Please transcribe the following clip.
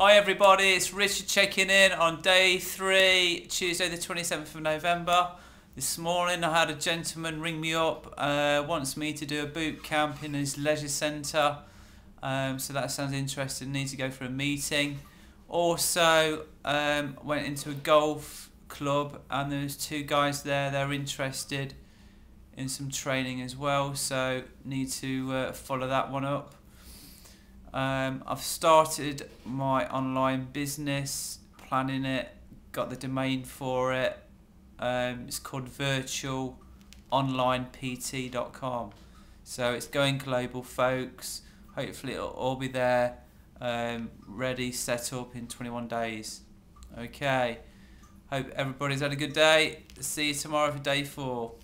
Hi everybody, it's Richard checking in on day three, Tuesday the 27th of November. This morning I had a gentleman ring me up, uh, wants me to do a boot camp in his leisure centre. Um, so that sounds interesting, need to go for a meeting. Also um, went into a golf club and there's two guys there, they're interested in some training as well, so need to uh, follow that one up. Um, I've started my online business, planning it, got the domain for it. Um, it's called virtualonlinept.com. So it's going global, folks. Hopefully, it'll all be there, um, ready, set up in 21 days. Okay. Hope everybody's had a good day. See you tomorrow for day four.